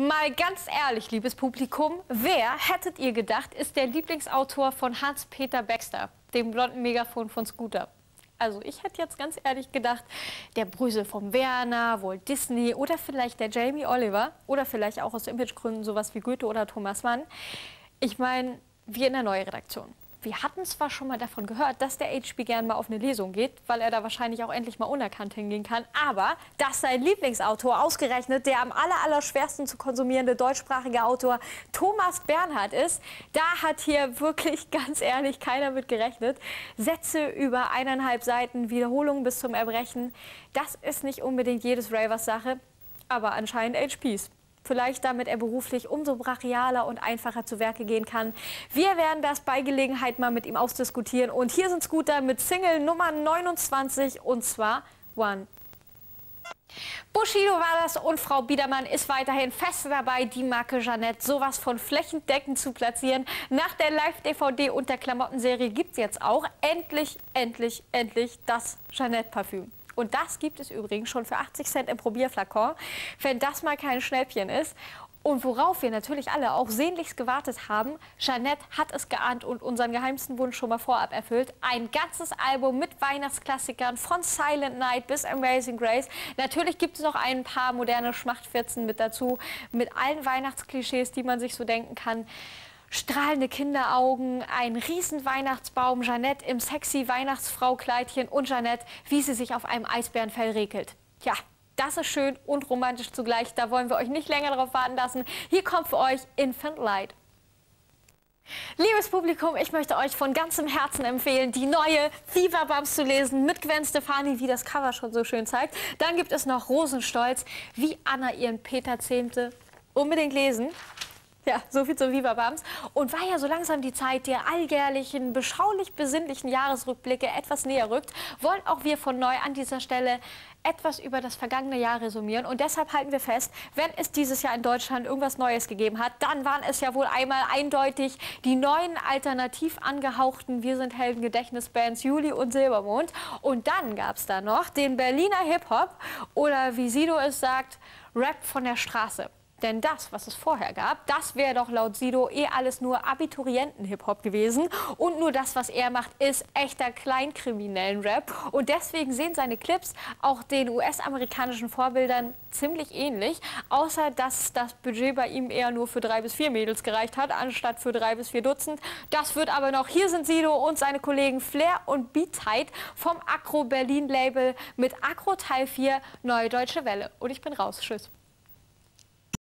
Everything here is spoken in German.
Mal ganz ehrlich, liebes Publikum, wer, hättet ihr gedacht, ist der Lieblingsautor von Hans-Peter Baxter, dem blonden Megafon von Scooter? Also ich hätte jetzt ganz ehrlich gedacht, der Brüsel vom Werner, Walt Disney oder vielleicht der Jamie Oliver oder vielleicht auch aus Imagegründen sowas wie Goethe oder Thomas Mann. Ich meine, wir in der neuen Redaktion wir hatten zwar schon mal davon gehört, dass der HB gern mal auf eine Lesung geht, weil er da wahrscheinlich auch endlich mal unerkannt hingehen kann, aber dass sein Lieblingsautor, ausgerechnet der am aller, aller schwersten zu konsumierende deutschsprachige Autor Thomas Bernhard ist, da hat hier wirklich ganz ehrlich keiner mit gerechnet. Sätze über eineinhalb Seiten, Wiederholungen bis zum Erbrechen, das ist nicht unbedingt jedes Ravers Sache, aber anscheinend HPs. Vielleicht damit er beruflich umso brachialer und einfacher zu Werke gehen kann. Wir werden das bei Gelegenheit mal mit ihm ausdiskutieren. Und hier sind Scooter mit Single Nummer 29 und zwar One. Bushido war das und Frau Biedermann ist weiterhin fest dabei, die Marke Jeannette sowas von flächendeckend zu platzieren. Nach der Live-DVD und der Klamottenserie gibt es jetzt auch endlich, endlich, endlich das Jeannette-Parfüm. Und das gibt es übrigens schon für 80 Cent im Probierflakon, wenn das mal kein Schnäppchen ist. Und worauf wir natürlich alle auch sehnlichst gewartet haben, Jeannette hat es geahnt und unseren geheimsten Wunsch schon mal vorab erfüllt. Ein ganzes Album mit Weihnachtsklassikern von Silent Night bis Amazing Grace. Natürlich gibt es noch ein paar moderne Schmachtfetzen mit dazu, mit allen Weihnachtsklischees, die man sich so denken kann strahlende Kinderaugen, ein riesen Weihnachtsbaum, Jeannette im sexy Weihnachtsfraukleidchen und Jeannette, wie sie sich auf einem Eisbärenfell regelt. Ja, das ist schön und romantisch zugleich. Da wollen wir euch nicht länger darauf warten lassen. Hier kommt für euch Infant Light. Liebes Publikum, ich möchte euch von ganzem Herzen empfehlen, die neue Viva Bums zu lesen mit Gwen Stefani, wie das Cover schon so schön zeigt. Dann gibt es noch Rosenstolz, wie Anna ihren Peter zähmte. Unbedingt lesen. Ja, so viel zu Viva Bams. Und weil ja so langsam die Zeit der alljährlichen, beschaulich besinnlichen Jahresrückblicke etwas näher rückt, wollen auch wir von neu an dieser Stelle etwas über das vergangene Jahr resümieren. Und deshalb halten wir fest, wenn es dieses Jahr in Deutschland irgendwas Neues gegeben hat, dann waren es ja wohl einmal eindeutig die neuen alternativ angehauchten Wir sind Helden Gedächtnisbands Juli und Silbermond. Und dann gab es da noch den Berliner Hip-Hop oder wie Sido es sagt, Rap von der Straße. Denn das, was es vorher gab, das wäre doch laut Sido eh alles nur Abiturienten-Hip-Hop gewesen. Und nur das, was er macht, ist echter kleinkriminellen Rap. Und deswegen sehen seine Clips auch den US-amerikanischen Vorbildern ziemlich ähnlich. Außer, dass das Budget bei ihm eher nur für drei bis vier Mädels gereicht hat, anstatt für drei bis vier Dutzend. Das wird aber noch. Hier sind Sido und seine Kollegen Flair und Beatheit vom Akro Berlin Label mit Akro Teil 4 Neue Deutsche Welle. Und ich bin raus. Tschüss.